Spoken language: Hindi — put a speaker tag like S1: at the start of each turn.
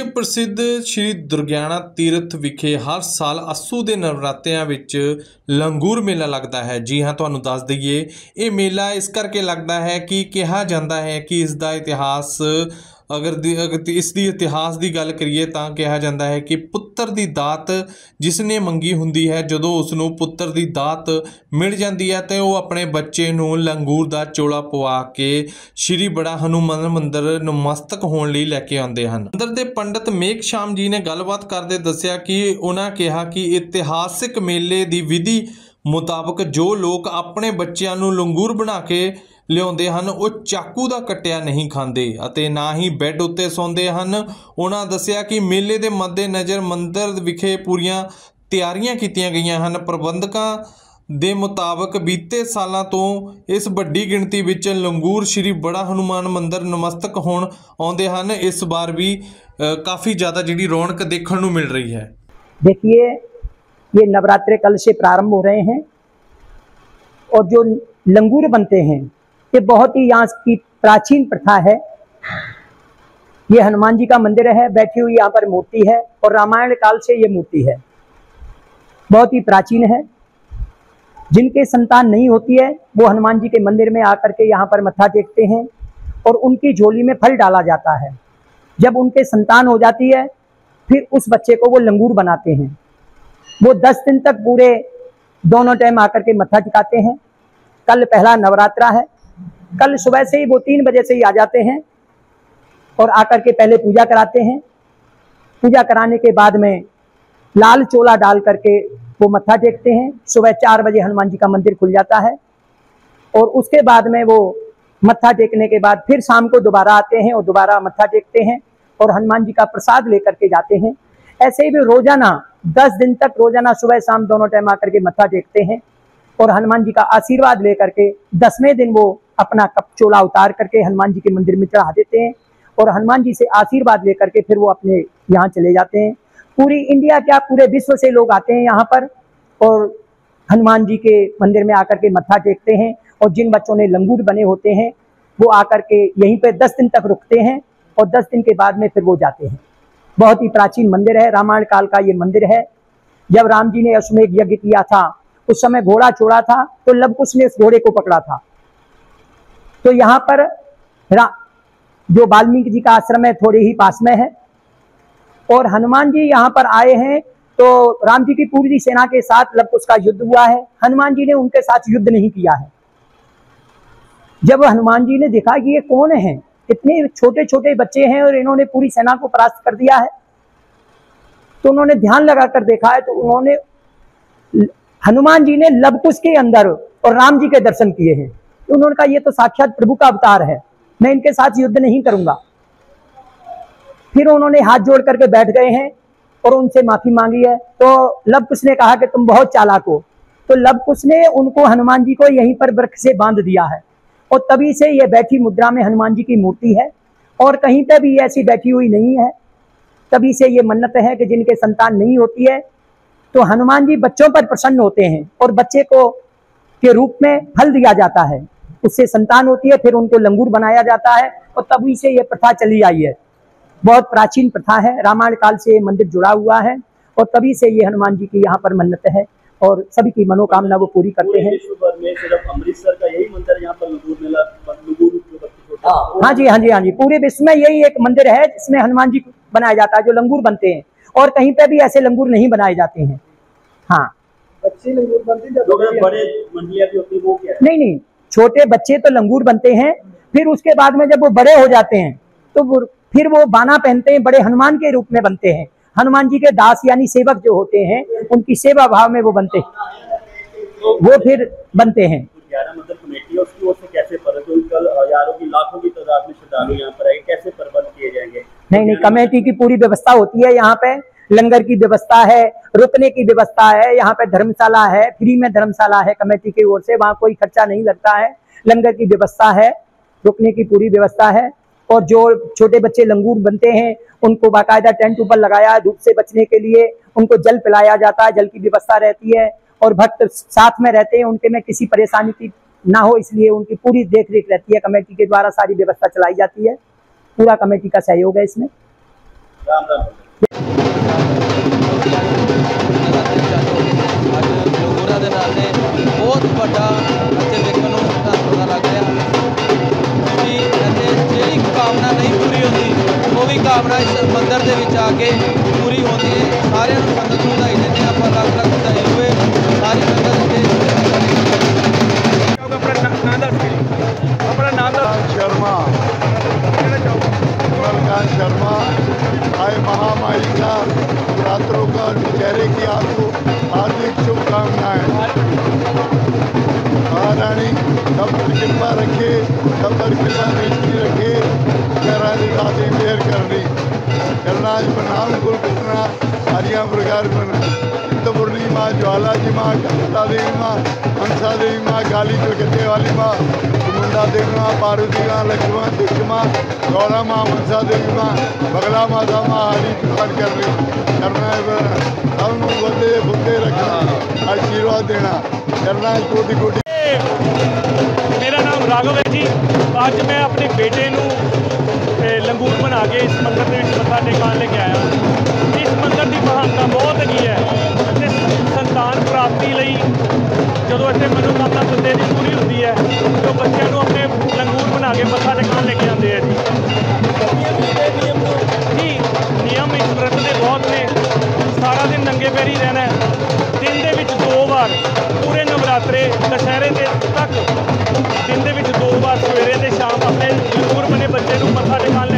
S1: ਵਿਸ਼ਵ ਪ੍ਰਸਿੱਧ ਸ਼੍ਰੀ ਦੁਰਗਿਆਣਾ ਤੀਰਥ ਵਿਖੇ ਹਰ ਸਾਲ ਅੱਸੂ ਦੇ ਨਵਰਾਤਿਆਂ ਵਿੱਚ ਲੰਗੂਰ ਮੇਲਾ ਲੱਗਦਾ ਹੈ। ਜੀ ਹਾਂ, ਤੁਹਾਨੂੰ ਦੱਸ ਦਈਏ, ਇਹ ਮੇਲਾ ਇਸ ਕਰਕੇ ਲੱਗਦਾ ਹੈ ਕਿ ਕਿਹਾ ਜਾਂਦਾ ਹੈ ਕਿ ਇਸ ਦਾ ਇਤਿਹਾਸ ਅਗਰ ਦੀ ਅਗਰ ਤੀ- ਇਸ ਦੀ ਇਤਿਹਾਸ ਦੀ ਗੱਲ ਕਰੀਏ ਤਾਂ ਕਿਹਾ ਜਾਂਦਾ ਹੈ ਕਿ ਪੁੱਤਰ ਦੀ ਦਾਤ ਜਿਸ ਨੇ ਮੰਗੀ ਹੁੰਦੀ ਹੈ, ਜਦੋਂ ਉਸ ਨੂੰ ਪੁੱਤਰ ਦੀ ਦਾਤ ਮਿਲ ਜਾਂਦੀ ਹੈ ਤੇ ਉਹ ਆਪਣੇ ਬੱਚੇ ਨੂੰ ਲੰਗੂਰ ਦਾ ਚੋਲਾ ਪਵਾ ਕੇ ਸ਼੍ਰੀ ਬੜਾ ਹਨੂਮਨ ਮੰਦਿਰ ਨਮਸਤਕ ਹੋਣ ਲਈ ਲੈ ਕੇ ਆਉਂਦੇ ਹਨ। ਮੰਦਿਰ ਦੇ ਪੰਡਤ ਮੇਘ ਸ਼ਾਮ ਜੀ ਨੇ ਗੱਲਬਾਤ ਕਰਦੇ ਦੱਸਿਆ ਕਿ ਉਹਨਾਂ ਕਿਹਾ ਕਿ ਇਤਿਹਾਸਿਕ ਮੇਲੇ ਦੀ ਵਿਧੀ ਮੁਤਾਬਕ ਜੋ ਲੋਕ ਆਪਣੇ ਬੱਚਿਆਂ ਨੂੰ ਲੰਗੂਰ ਬਣਾ ਕੇ ਲਿਆਉਂਦੇ ਹਨ ਉਹ ਚਾਕੂ ਦਾ ਕੱਟਿਆ ਨਹੀਂ ਖਾਂਦੇ ਅਤੇ ਨਾ ਹੀ ਬੈੱਡ ਉੱਤੇ ਸੌਂਦੇ ਹਨ ਉਹਨਾਂ ਦੱਸਿਆ ਕਿ ਮੇਲੇ ਦੇ ਮੱਦੇਨਜ਼ਰ ਮੰਦਿਰ ਵਿਖੇ ਪੂਰੀਆਂ ਤਿਆਰੀਆਂ ਕੀਤੀਆਂ ਗਈਆਂ ਹਨ ਪ੍ਰਬੰਧਕਾਂ ਦੇ ਮੁਤਾਬਕ ਬੀਤੇ ਸਾਲਾਂ ਤੋਂ ਇਸ ਵੱਡੀ ਗਿਣਤੀ ਵਿੱਚ ਲੰਗੂਰ ਸ਼੍ਰੀ ਬੜਾ ਹਨੂਮਾਨ ਮੰਦਿਰ ਨਮਸਤਕ ਹੋਣ ਆਉਂਦੇ ਹਨ ਇਸ ਵਾਰ ਵੀ ਅ, ਕਾਫੀ ਜ਼ਿਆਦਾ ਜਿਹੜੀ ਰੌਣਕ ਦੇਖਣ ਨੂੰ ਮਿਲ ਰਹੀ ਹੈ
S2: देखिए ये नवरात्रे कल से प्रारंभ हो रहे हैं और जो लंगूर बनते हैं ये बहुत ही यहाँ की प्राचीन प्रथा है। ये हनुमान जी का मंदिर है, बैठी हुई यहाँ पर मूर्ति है और रामायण काल से ये मूर्ति है। बहुत ही प्राचीन है। जिनके संतान नहीं होती है, वो हनुमान जी के मंदिर में आकर के यहाँ पर मत्था टेकते हैं और उनकी झोली में फल डाला जाता है। जब उनके संतान हो जाती है, फिर उस बच्चे को वो लंगूर बनाते हैं। वो दस दिन तक पूरे दोनों टाइम आकर के मत्था टिकाते हैं। कल पहला नवरात्रा है कल सुबह से ही वो तीन बजे से ही आ जाते हैं और आकर के पहले पूजा कराते हैं। पूजा कराने के बाद में लाल चोला डाल करके वो मत्था टेकते हैं। सुबह चार बजे हनुमान जी का मंदिर खुल जाता है और उसके बाद में वो मत्था टेकने के बाद फिर शाम को दोबारा आते हैं और दोबारा मत्था टेकते हैं और हनुमान जी का प्रसाद लेकर के जाते हैं। ऐसे ही भी रोज़ाना, दस दिन तक रोज़ाना सुबह शाम दोनों टाइम आकर के मत्था टेकते हैं और हनुमान जी का आशीर्वाद लेकर के दसवें दिन वो अपना कप चोला उतार करके हनुमान जी के मंदिर में चढ़ा देते हैं और हनुमान जी से आशीर्वाद लेकर के फिर वो अपने यहाँ चले जाते हैं। पूरी इंडिया क्या, पूरे विश्व से लोग आते हैं यहाँ पर और हनुमान जी के मंदिर में आकर के मत्था टेकते हैं और जिन बच्चों ने लंगूर बने होते हैं, वो आकर के यहीं पर दस दिन तक रुकते हैं और दस दिन के बाद में फिर वो जाते हैं। बहुत ही प्राचीन मंदिर है, रामायण काल का ये मंदिर है। जब राम जी ने अश्वमेघ यज्ञ किया था, उस समय घोड़ा छोड़ा था तो लव कुश ने उस घोड़े को पकड़ा था। तो यहाँ पर जो वाल्मीकि जी का आश्रम है, थोड़े ही पास में है। और हनुमान जी यहाँ पर आए हैं तो राम जी की पूरी सेना के साथ लव कुश का युद्ध हुआ है। हनुमान जी ने उनके साथ युद्ध नहीं किया है। जब हनुमान जी ने देखा कि ये कौन है, इतने छोटे छोटे बच्चे हैं और इन्होंने पूरी सेना को परास्त कर दिया है तो उन्होंने ध्यान लगाकर देखा है तो उन्होंने हनुमान जी ने लवकुश के अंदर और राम जी के दर्शन किए हैं। तो उन्होंने कहा, ये तो साक्षात प्रभु का अवतार है। मैं इनके साथ युद्ध नहीं करूँगा। फिर उन्होंने हाथ जोड़ करके बैठ गए हैं और उनसे माफ़ी मांगी है। तो लवकुश ने कहा कि तुम बहुत चालाक हो। तो लवकुश ने उनको हनुमान जी को यहीं पर वृक्ष से बाँध दिया है। और तभी से ये बैठी मुद्रा में हनुमान जी की मूर्ति है। और कहीं पर भी ऐसी बैठी हुई नहीं है। तभी से ये मन्नत है कि जिनके संतान नहीं होती है तो हनुमान जी बच्चों पर प्रसन्न होते हैं और बच्चे को के रूप में फल दिया जाता है। उससे संतान होती है फिर उनको लंगूर बनाया जाता है और तभी से ये प्रथा चली आई है। बहुत प्राचीन प्रथा है रामायण काल से ये मंदिर जुड़ा हुआ है और तभी से ये हनुमान जी की यहाँ पर मन्नत है और सभी की मनोकामना वो पूरी करते हैं।
S3: सिर्फ़ अमृतसर का यही मंदिर है यहाँ पर लंगूर मेला हैं,
S2: हाँ जी हाँ जी हाँ जी। पूरे विश्व में यही एक मंदिर है जिसमें हनुमान जी बनाया जाता है जो लंगूर बनते हैं और कहीं पे भी ऐसे लंगूर नहीं बनाए जाते हैं। हाँ।
S4: बच्चे लंगूर बनते हैं
S3: जो बड़े मंडलियाँ भी होती है वो क्या है?
S2: नहीं नहीं। छोटे बच्चे तो लंगूर बनते हैं फिर उसके बाद में जब वो बड़े हो जाते हैं तो फिर वो बाना पहनते हैं बड़े हनुमान के रूप में बनते हैं। हनुमान जी के दास यानी सेवक जो होते हैं उनकी सेवा भाव में वो बनते हैं। वो फिर बनते हैं।
S3: ग्यारह मंदिर कमेटी उसकी ओर से कैसे पर क्योंकि कल हज़ारों की लाखों की तादाद में श्रद्धालु यहाँ पर आएँगे कैसे प्रबंध किए जाएँगे?
S2: नहीं नहीं कमेटी की पूरी व्यवस्था होती है यहाँ पे। लंगर की व्यवस्था है रुकने की व्यवस्था है, यहाँ पे धर्मशाला है, फ्री में धर्मशाला है, कमेटी की ओर से, वहाँ कोई खर्चा नहीं लगता है। लंगर की व्यवस्था है रुकने की पूरी व्यवस्था है, और जो छोटे बच्चे लंगूर बनते हैं, उनको बाकायदा टेंट ऊपर लगाया, धूप से बचने के लिए उनको जल पिलाया जाता है, जल की व्यवस्था रहती है, और भक्त साथ में रहते हैं, उनके में किसी परेशानी की ना हो, इसलिए उनकी पूरी देख रेख रहती है, कमेटी के द्वारा सारी व्यवस्था चलाई जाती है। पूरा कमेटी का सहयोग है इसमें।
S3: राम
S5: राम। ਬਹੁਤ ਵੱਡਾ ਇੱਥੇ ਵੇਖਣ ਨੂੰ ਤੁਹਾਨੂੰ ਪਤਾ ਲੱਗ ਰਿਹਾ ਕਿ ਇੱਥੇ ਜਿਹੜੀ ਕਾਮਨਾ ਨਹੀਂ ਪੂਰੀ ਹੁੰਦੀ ਉਹ ਵੀ ਕਾਮਨਾ ਇਸ ਮੰਦਿਰ ਦੇ ਵਿੱਚ ਆ ਕੇ ਪੂਰੀ ਹੁੰਦੀ ਹੈ ਸਾਰਿਆਂ ਨੂੰ ਸੰਗਤ ਨੂੰ ਵਧਾਈ ਦਿੰਦੇ ਹਾਂ ਆਪਾਂ ਲੱਖ ਲੱਖ ਵਧਾਈ ਹੋਵੇ ਸਾਰੀ ਸੰਗਤ ਇੱਥੇ
S6: शर्मा कमलकांत शर्मा आए महामाई का रात्रों का चेहरे की आपको हार्दिक शुभकामनाएं सब पर कृपा रखे सब कृपा दृष्टि रखे करानी राधे मेहर करनी। करनाज प्रणाम कुल कितना हरिया प्रकार मुरली माँ ज्वाला जी माँ कमला देवी माँ, मनसा देवी माँ काली कलकत्ते वाली माँ मुंडा देवी माँ, पार्वती माँ, लक्ष्मण दिक्ष माँ, गौरा माँ, मनसा देवी माँ, बगला माता माँ हरी प्रकट कर रही करना है फिर बंदे बुंदे रखना। आशीर्वाद देना। करना है कोटि कोटि।
S7: ਮੇਰਾ ਨਾਮ ਰਾਘਵ ਹੈ ਜੀ। ਅੱਜ ਮੈਂ ਆਪਣੇ ਬੇਟੇ ਨੂੰ ਲੰਗੂਰ ਬਣਾ ਕੇ ਇਸ ਮੰਦਰ ਦੇ ਵਿੱਚ ਮੱਥਾ ਟੇਕਣ ਲੈ ਕੇ ਆਇਆ ਇਸ ਮੰਦਰ ਦੀ ਮਹਾਨਤਾ ਬਹੁਤ ਹੈਗੀ ਹੈ ਅਤੇ ਸੰਤਾਨ ਪ੍ਰਾਪਤੀ ਲਈ ਜਦੋਂ ਇੱਥੇ ਮਨੋਕਾਮਨਾ ਬੰਦੇ ਦੀ ਪੂਰੀ ਹੁੰਦੀ ਹੈ, ਤਾਂ ਬੱਚਿਆਂ ਨੂੰ ਆਪਣੇ ਲੰਗੂਰ ਬਣਾ ਕੇ ਮੱਥਾ ਟੇਕਣ ਲੈ ਕੇ ਆਉਂਦੇ ਆ ਜੀ। ਦਿਨ ਨੰਗੇ ਪੈਰੀ ਰਹਿਣਾ ਦਿਨ ਦੇ ਵਿੱਚ ਦੋ ਵਾਰ ਪੂਰੇ ਨਵਰਾਤਰੇ ਦੁਸਹਿਰੇ ਦੇ ਤੱਕ ਦਿਨ ਦੇ ਵਿੱਚ ਦੋ ਵਾਰ ਸਵੇਰੇ ਤੇ ਸ਼ਾਮ ਆਪਣੇ ਲੰਗੂਰ ਬਣੇ ਬੱਚੇ ਨੂੰ ਮੱਥਾ ਟੇਕਣ